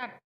start